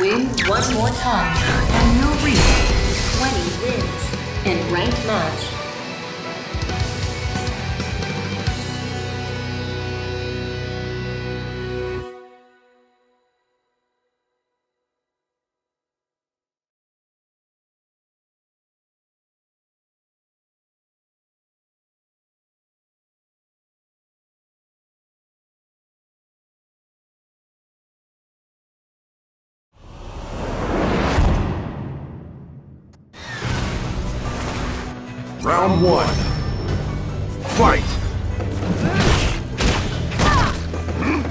Win one more time and you'll reach 20 wins in ranked match. Round one. Fight!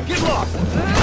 Get lost!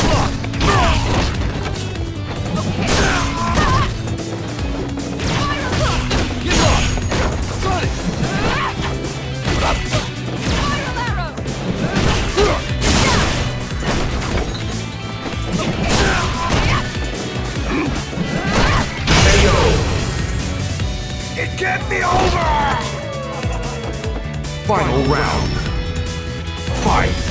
It can't over! Final round. Fight!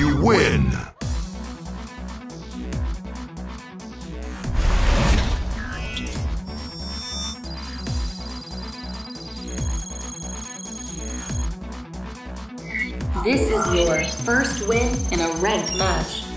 You win! This is your first win in a ranked match.